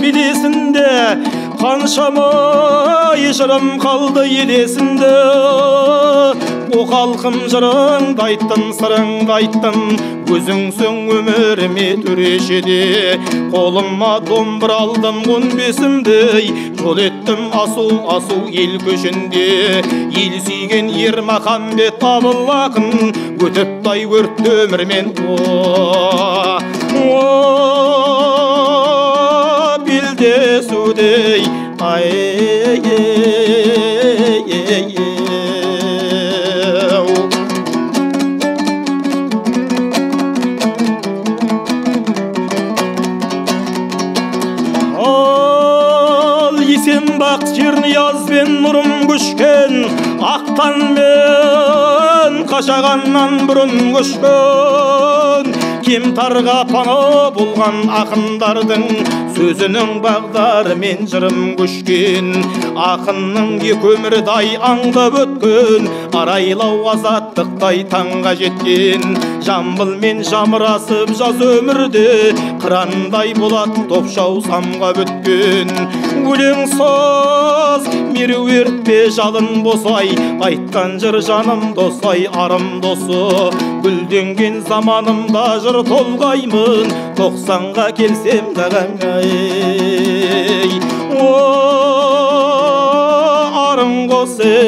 білесінде қаншама жырым қалды елесінде о халқым жырыңды айттым сырыңды айттым өзіңсің өміріме төрешеде қолыма домбыра алдым он бесімдей жол еттім асу асу ел көшінде ел сүйген ермаханбет абыл ақын өтіптай өртті өмірмен о о белдесудей ай көшкен ақтан мен қашағаннан бұрын көшкен кемтарға пана болған ақындардың сөзінің бағдарымен жырым көшкен ақынның екі өмірдай аңдап өткен арайлау азаттықтай таңға жеткен. Жамбыл мен жамырасып жаз өмірде қырандай болат топшау самға бөткен өлең саз меруерт пе жалын босай айтқан жыр жаным досай арым досы. Гүлденген заманымда жыр толғаймын тоқсанға келсем дағы ай. О арың қосып ай